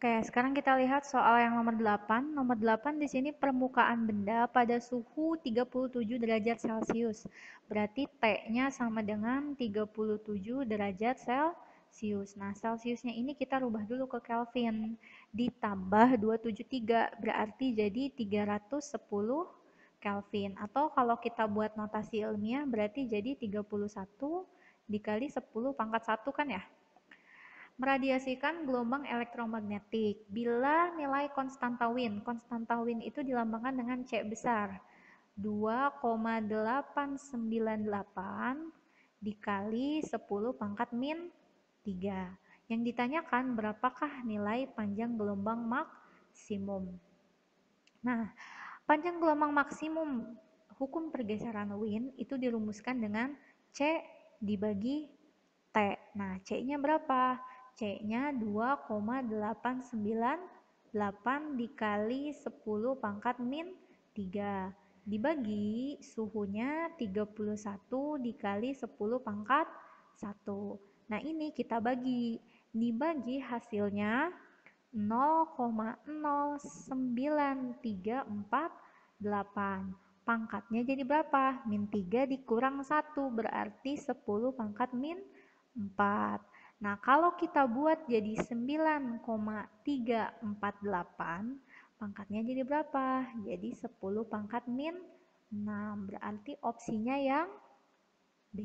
Oke, sekarang kita lihat soal yang nomor 8. Nomor 8 di sini permukaan benda pada suhu 37 derajat Celcius. Berarti T-nya sama dengan 37 derajat Celcius. Nah, Celciusnya ini kita rubah dulu ke Kelvin. Ditambah 273, berarti jadi 310 Kelvin. Atau kalau kita buat notasi ilmiah, berarti jadi 31 dikali 10 pangkat 1 kan ya? Meradiasikan gelombang elektromagnetik bila nilai konstanta Wien. Konstanta Wien itu dilambangkan dengan C besar. 2,898 dikali 10 pangkat min 3. Yang ditanyakan berapakah nilai panjang gelombang maksimum. Nah, panjang gelombang maksimum hukum pergeseran Wien itu dirumuskan dengan C dibagi T. Nah, C-nya berapa? C-nya 2,898 dikali 10 pangkat min 3 dibagi suhunya 31 dikali 10 pangkat 1. Nah, ini kita bagi. Dibagi hasilnya 0,09348. Pangkatnya jadi berapa? Min 3 dikurang 1 berarti 10 pangkat min 4. Nah, kalau kita buat jadi 9,348, pangkatnya jadi berapa? Jadi 10 pangkat min 6. Berarti opsinya yang B.